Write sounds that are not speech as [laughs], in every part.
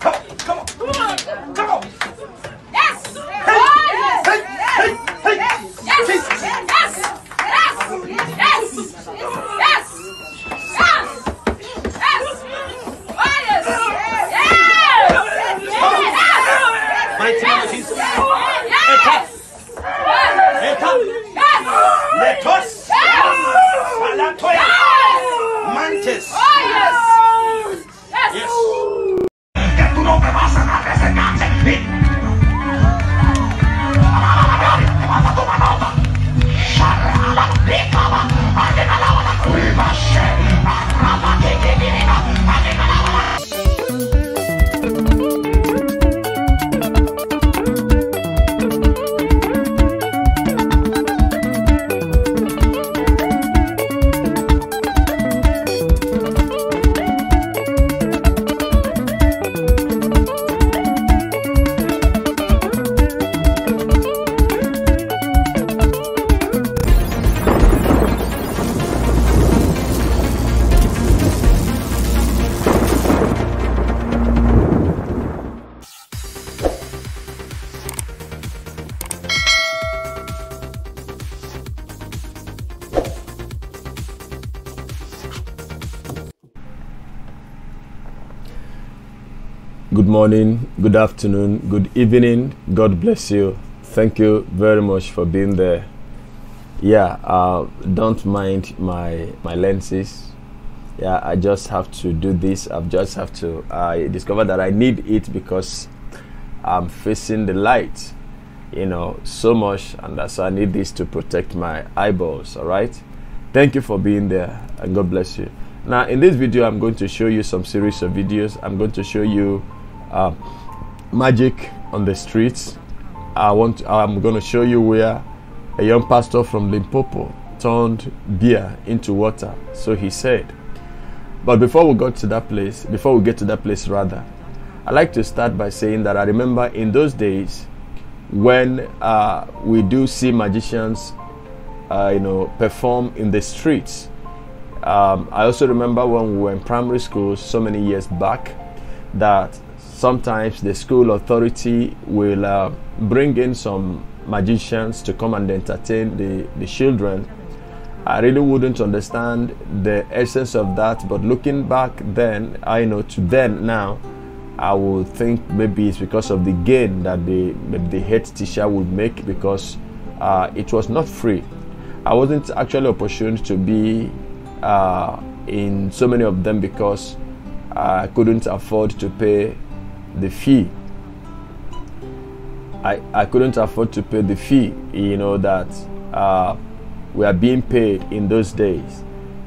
Come Good morning, good afternoon, good evening. God bless you. Thank you very much for being there. Yeah, uh, don't mind my my lenses. Yeah, I just have to do this. I've just have to. I discovered that I need it because I'm facing the light, you know, so much, and that's why I need this to protect my eyeballs. All right. Thank you for being there, and God bless you. Now, in this video, I'm going to show you some series of videos. I'm going to show you uh, magic on the streets. I want. I'm going to show you where a young pastor from Limpopo turned beer into water. So he said. But before we got to that place, before we get to that place, rather, I like to start by saying that I remember in those days when uh, we do see magicians, uh, you know, perform in the streets. Um, I also remember when we were in primary school so many years back that sometimes the school authority will uh, bring in some magicians to come and entertain the, the children. I really wouldn't understand the essence of that, but looking back then, I know to then now, I would think maybe it's because of the gain that the the head teacher would make because uh, it was not free. I wasn't actually opportune to be uh, in so many of them because I couldn't afford to pay the fee. I, I couldn't afford to pay the fee, you know, that uh, we are being paid in those days.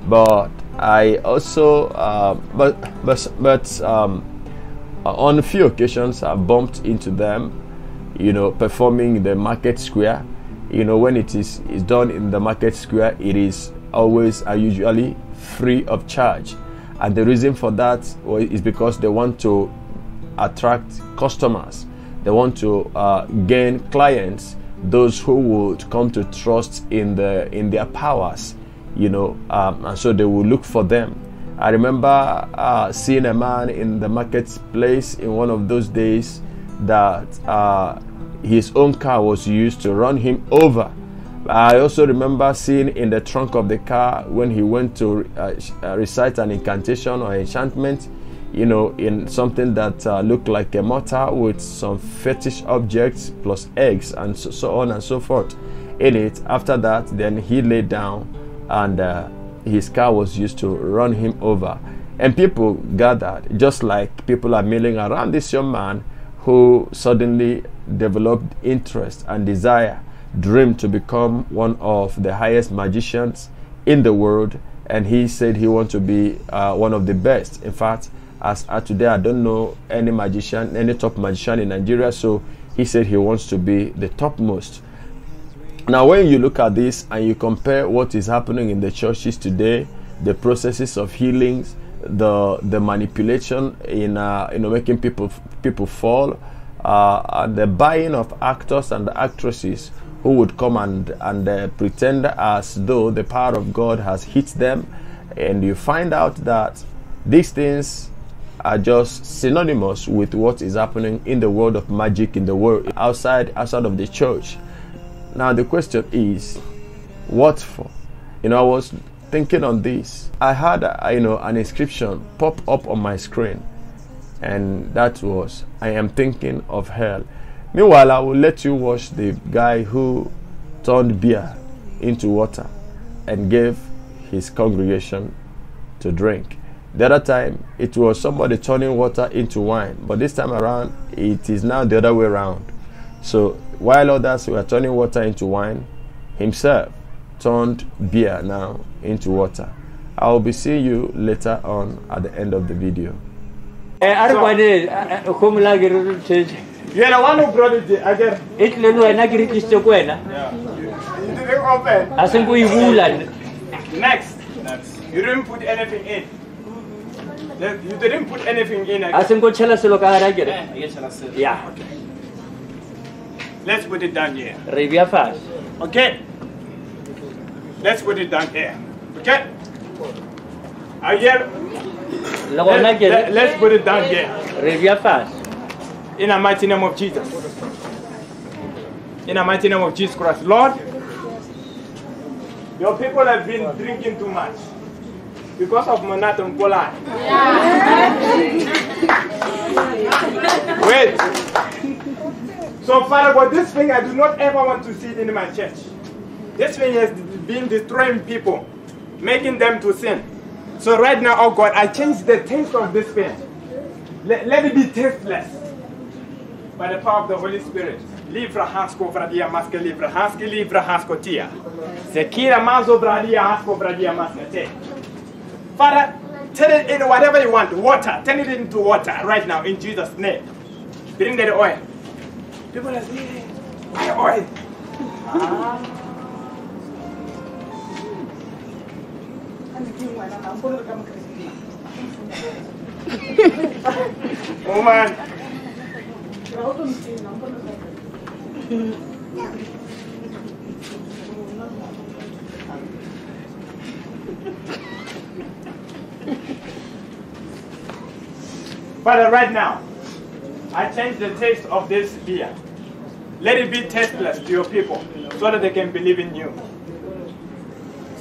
But I also, uh, but but but um, on a few occasions, I bumped into them, you know, performing in the market square. You know, when it is is done in the market square, it is always uh, usually free of charge, and the reason for that is because they want to attract customers. They want to uh, gain clients, those who would come to trust in the in their powers, you know, um, and so they will look for them. I remember uh, seeing a man in the marketplace in one of those days that uh, his own car was used to run him over. I also remember seeing in the trunk of the car when he went to uh, recite an incantation or enchantment, you know, in something that uh, looked like a mortar with some fetish objects plus eggs and so, so, on and so forth in it. After that, then he lay down and uh, his car was used to run him over. And people gathered, just like people are milling around this young man who suddenly developed interest and desire, dreamed to become one of the highest magicians in the world. And he said he wants to be uh, one of the best. In fact, as at today, I don't know any magician, any top magician in Nigeria. So he said he wants to be the topmost. Now, when you look at this and you compare what is happening in the churches today, the processes of healings, the the manipulation in uh, you know making people people fall, uh, the buying of actors and actresses who would come and and uh, pretend as though the power of God has hit them, and you find out that these things are just synonymous with what is happening in the world of magic in the world outside outside of the church. Now the question is, what for? You know, I was thinking on this. I had uh, you know an inscription pop up on my screen, and that was, "I am thinking of hell." Meanwhile, I will let you watch the guy who turned beer into water and gave his congregation to drink. The other time, it was somebody turning water into wine, but this time around, it is now the other way around. So while others were turning water into wine, himself turned beer now into water. I will be seeing you later on at the end of the video. are kwane kgomo la ke re tšhetše You're the one who brought it there. I get tlile le wena ke re tlisitse ko wena you didn't open. a seng ko bula Next. You didn't put anything in. The- You didn't put anything in. a again. Ah, seng ko tšhela selo ka gare a kere ya Let's put it down here. re bja fase Okay. Let's put it down here. Okay. Again. le Let, let, let's put it down here. re bja fase In the mighty name of Jesus. In the mighty name of Jesus Christ. Lord, your people have been drinking too much because of Monat and Polan. Wait. So, Father God, this thing I do not ever want to see in my church. This thing has been destroying people, making them to sin. So, right now, oh God, I change the taste of this thing. Let, let it be tasteless by the power of the Holy Spirit. Livra hasko vradia maske livra haske livra hasko tia. Sekira mazo bradia hasko bradia maske te. Father, turn it into whatever you want. Water. Turn it into water right now in Jesus' name. Bring the oil. People are saying, why oil? [laughs] Oh [laughs] Father, right now, I change the taste of this beer. Let it be tasteless to your people so that they can believe in you.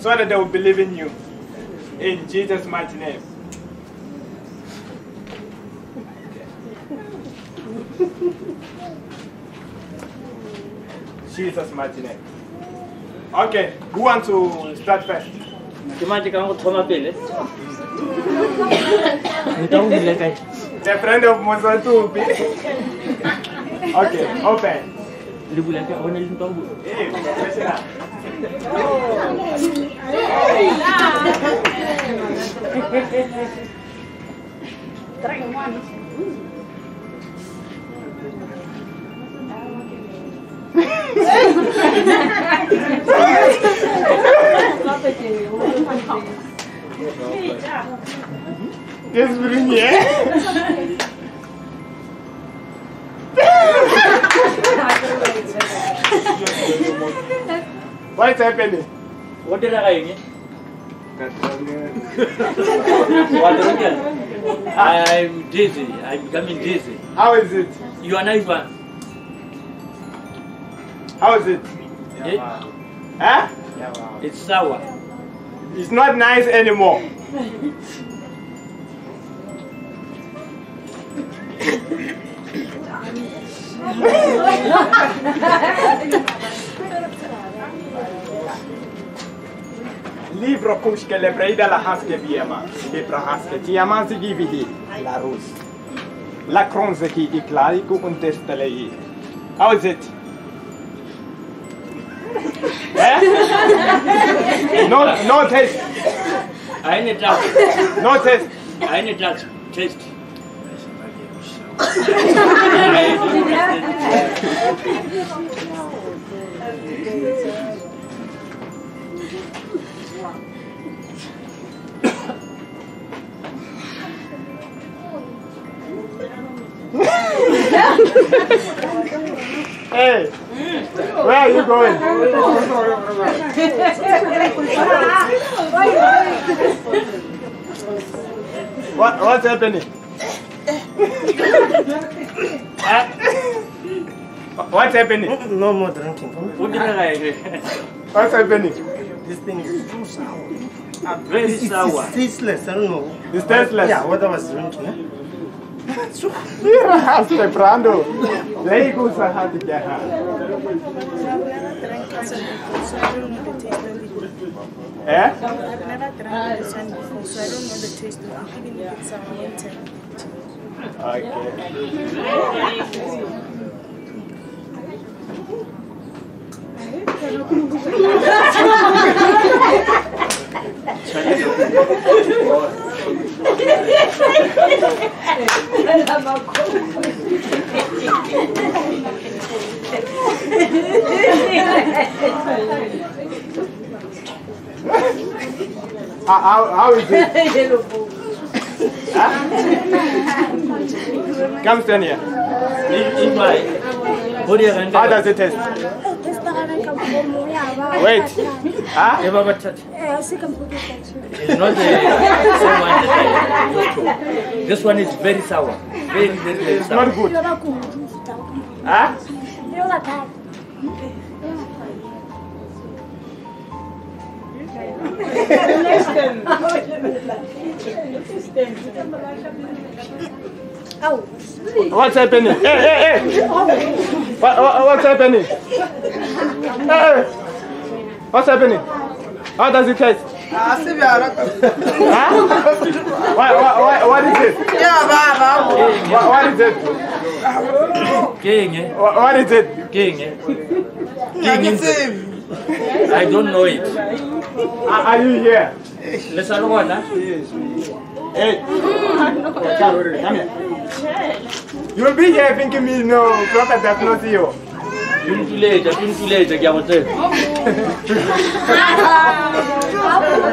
So that they will believe in you. In Jesus' mighty name. [laughs] Jesus' mighty name. Okay, who wants to start first? ke mate ka go thoma pele nka go bile kae The friend of Mozatubi. okay, open. le bula kae gone le nka go bula Hey, professional. This bring here. What is happening? go direga eng What I'm dizzy. I'm becoming dizzy. How is it? You are nice one. How is it? Eh? Huh? It's sour. It's not nice anymore. Libro cum celebreida la haske viema, libro haske tiama sigi vidi, la rus. La cronze ki di claricu un testelei. Auzit! Eh? Not, not test! Eine Dach. Not test! Eine Dach. Test. Hey, where are you going? What, what's happening? What's happening? No more drinking. o direga eng What's happening? This thing is too sour. very It's, sour it's tasteless. I don't know. It's tasteless. Yeah, what I was drinking. Eh? Mira, hasta Brando. There you go, Sahati Jaha. I've never drank Kasan before, so I don't know the taste of it. Eh? I've never drank Kasan before, so I don't know the taste of it. Even if it's sour, I won't tell. Okay. How, how, is it? [laughs] Huh? Come stand here. ibai o direga How does it taste? Wait. Huh? ba bathata It's not the same one that I used to. This one is very sour. Very, very, very It's sour. not good. Huh? [laughs] What's happening? Hey, hey, hey! What, what, what's happening? Hey! What's happening? How does it taste? Huh? What, what, what, what is it? What, what is it? Ke eng, eh? What, what is it? Ke eng, eh? Ke eng ntse? I don't know it. Are, are you here? Le sa le gona? Hey! Come here. You'll be here thinking me no prophet does not see you. Ke ntuletša, ke ntuletša, ke a go tseba.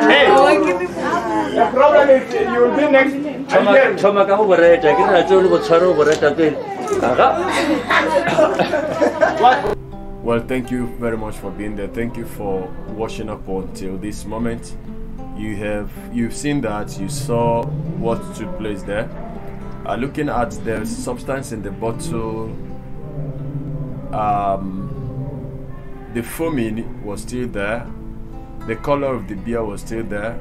Hey! The problem is you'll be next. Are you Thoma- here? Thoma ka go boreta, ke ra tseo le botshware go boreta pele. Aga. What? Well, thank you very much for being there. Thank you for watching up until this moment. You have you've seen that you saw what took place there. Uh, looking at the substance in the bottle, um, the foaming was still there. The color of the beer was still there.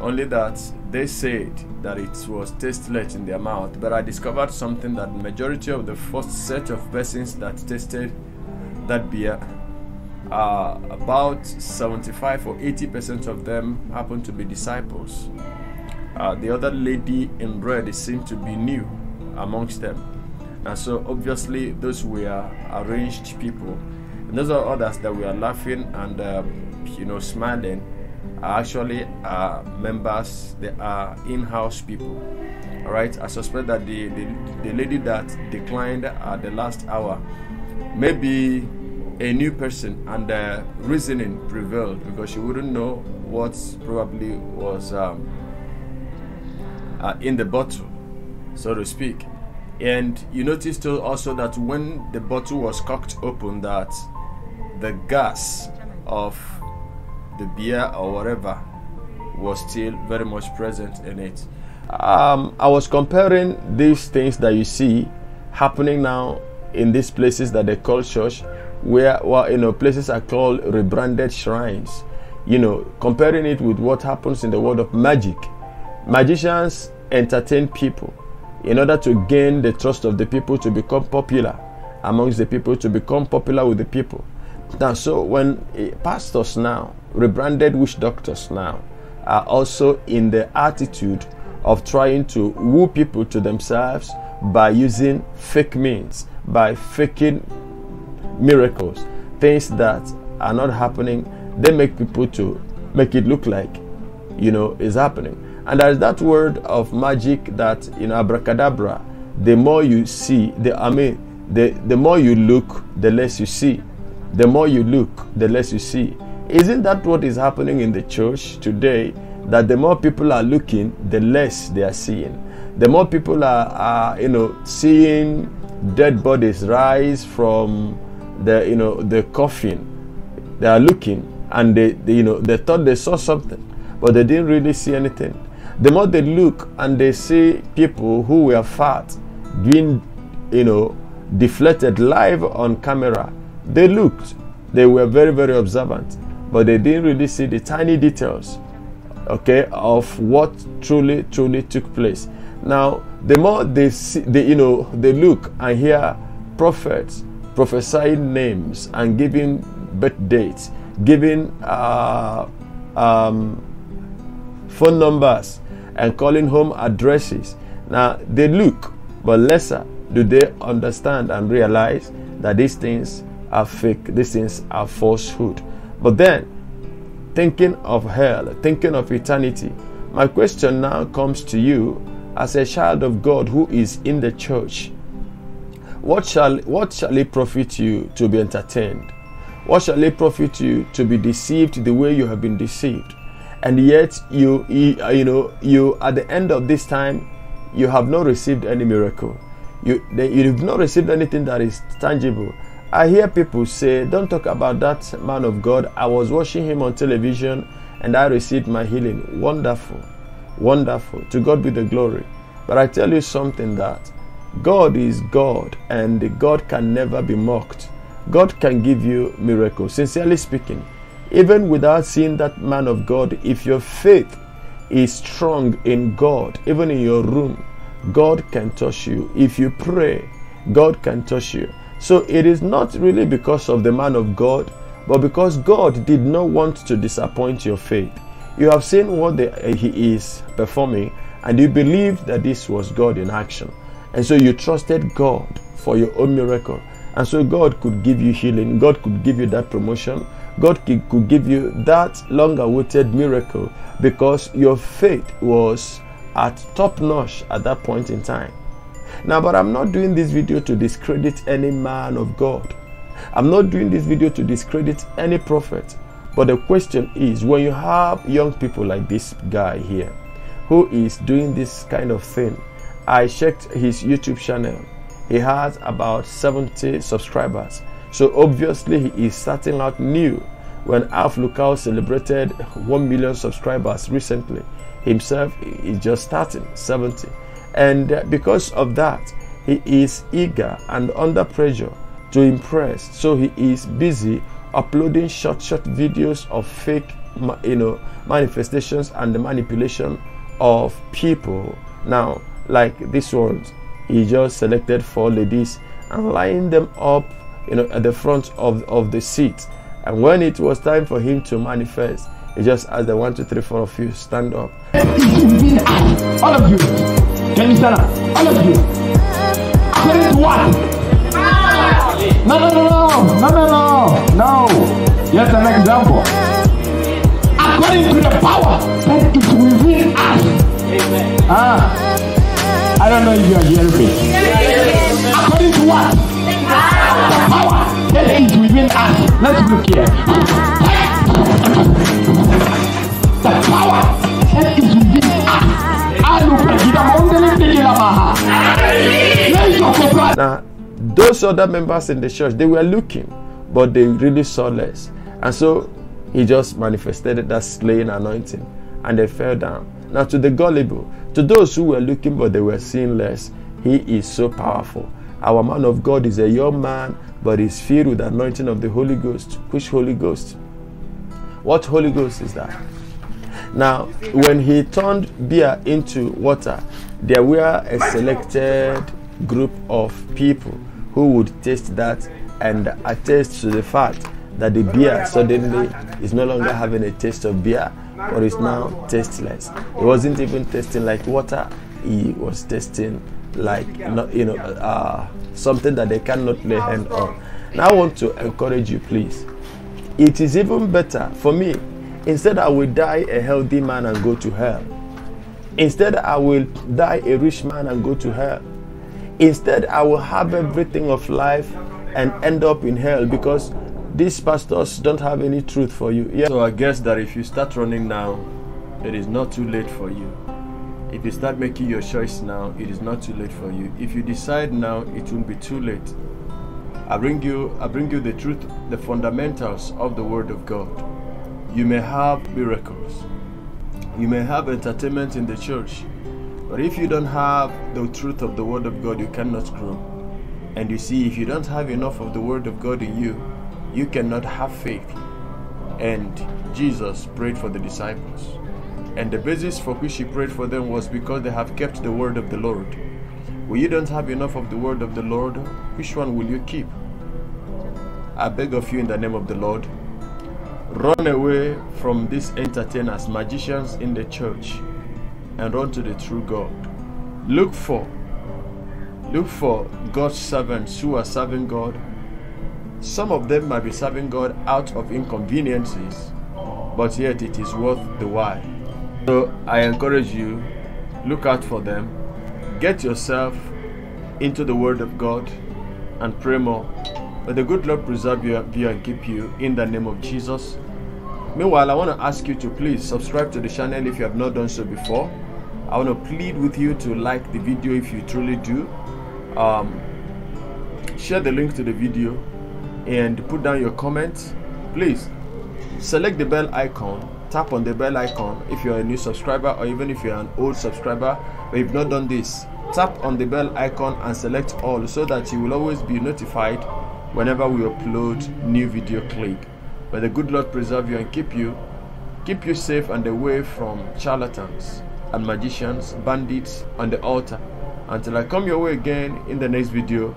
Only that they said that it was tasteless in their mouth. But I discovered something that majority of the first set of persons that tasted that beer, uh, about 75 or 80 percent of them happen to be disciples. Uh, the other lady in red seemed to be new amongst them. And so obviously those were arranged people. And those are others that were laughing and um, you know smiling are actually uh, members, they are in-house people. All right, I suspect that the, the, the lady that declined at the last hour maybe a new person and reasoning prevailed because she wouldn't know what probably was um, uh, in the bottle, so to speak. And you noticed also that when the bottle was cocked open, that the gas of the beer or whatever was still very much present in it. Um, I was comparing these things that you see happening now in these places that they call church, where you know places are called rebranded shrines. You know, comparing it with what happens in the world of magic. Magicians entertain people in order to gain the trust of the people to become popular amongst the people, to become popular with the people. Now, so when eh, pastors now, rebranded witch doctors now, are also in the attitude of trying to woo people to themselves by using fake means, by faking miracles, things that are not happening, they make people to make it look like, you know, is happening. And there's that word of magic that, you know, abracadabra, the more you see, the, I mean, the, the more you look, the less you see. The more you look, the less you see. Isn't that what is happening in the church today? That the more people are looking, the less they are seeing. The more people are, are you know, seeing dead bodies rise from the, you know, the coffin. They are looking and they, they, you know, they thought they saw something, but they didn't really see anything. The more they look and they see people who were fat being, you know, deflected live on camera, they looked. They were very, very observant, but they didn't really see the tiny details, okay, of what truly, truly took place. Now, the more they see, they, you know, they look and hear prophets prophesying names and giving birth dates, giving uh, um, phone numbers, and calling home addresses. Now they look, but lesser do they understand and realize that these things are fake, these things are falsehood. But then, thinking of hell, thinking of eternity, my question now comes to you as a child of God who is in the church. What shall, what shall it profit you to be entertained? What shall it profit you to be deceived the way you have been deceived? And yet you, you, uh, you know, you at the end of this time, you have not received any miracle. You, you've not received anything that is tangible. I hear people say, Don't talk about that man of God. I was watching him on television and I received my healing. Wonderful. Wonderful. To God be the glory. But I tell you something that God is God and God can never be mocked. God can give you miracles. Sincerely speaking, even without seeing that man of God, if your faith is strong in God, even in your room, God can touch you. If you pray, God can touch you. So it is not really because of the man of God, but because God did not want to disappoint your faith. You have seen what the, he is performing, and you believed that this was God in action. And so you trusted God for your own miracle. And so God could give you healing, God could give you that promotion, God could give you that long awaited miracle because your faith was at top notch at that point in time. Now, but I'm not doing this video to discredit any man of God. I'm not doing this video to discredit any prophet. But the question is when you have young people like this guy here who is doing this kind of thing, I checked his YouTube channel. He has about 70 subscribers. So obviously he is starting out new. When Alph Lukau celebrated 1 million subscribers recently, himself is just starting 70. And uh, because of that, he is eager and under pressure to impress. So he is busy uploading short, short videos of fake, you know, manifestations and the manipulation of people. Now, like this one, he just selected four ladies and lined them up, you know, at the front of, of the seat. And when it was time for him to manifest, he just asked the one, two, three, four of you stand up. All of you. Can you stand up? All of you. According to what? No, no, no, no, no, no, no, no. Just an example. According to the power that is within us. Ah, I don't know if you are hearing me. According to what? The power that is within us. Let's look here. The power that is within us. Ah, ah. Raise your. Now, those other members in the church, they were looking, but they really saw less. And so he just manifested that slaying anointing and they fell down. Now, to the gullible, to those who were looking but they were seeing less, he is so powerful. Our man of God is a young man, but is filled with the anointing of the Holy Ghost. Which Holy Ghost? What Holy Ghost is that? Now, when he turned beer into water, there were a selected group of people who would taste that and attest to the fact that the beer suddenly is no longer having a taste of beer, but is now tasteless. It wasn't even tasting like water; it was tasting like you know uh, something that they cannot lay hand on. Now, I want to encourage you, please. It is even better for me. Instead, I will die a healthy man and go to hell. Instead, I will die a rich man and go to hell. Instead, I will have everything of life and end up in hell because these pastors don't have any truth for you. Yeah. So I guess that if you start running now, it is not too late for you. If you start making your choice now, it is not too late for you. If you decide now, it won't be too late. I bring you I bring you the truth, the fundamentals of the word of God. You may have miracles. You may have entertainment in the church, But if you don't have the truth of the Word of God, you cannot grow. And you see, if you don't have enough of the Word of God in you, you cannot have faith. And Jesus prayed for the disciples. And the basis for which he prayed for them was because they have kept the word of the Lord. When you don't have enough of the word of the Lord, which one will you keep? I beg of you in the name of the Lord, run away from these entertainers, magicians in the church, and run to the true God. Look for look for God's servants who are serving God. Some of them might be serving God out of inconveniences, but yet it is worth the while. So I encourage you, look out for them, get yourself into the Word of God, and pray more. May the good Lord preserve you, and keep you in the name of Jesus. Meanwhile, I want to ask you to please subscribe to the channel if you have not done so before. I want to plead with you to like the video if you truly do. Um, share the link to the video and put down your comments. Please select the bell icon tap on the bell icon if you're a new subscriber or even if you're an old subscriber but you've not done this tap on the bell icon and select all so that you will always be notified whenever we upload new video clip may the good lord preserve you and keep you keep you safe and away from charlatans and magicians bandits on the altar until i come your way again in the next video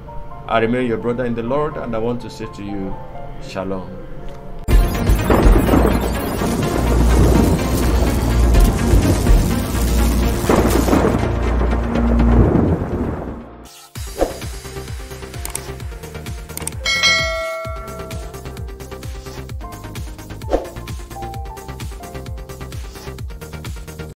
i remain your brother in the lord and i want to say to you shalom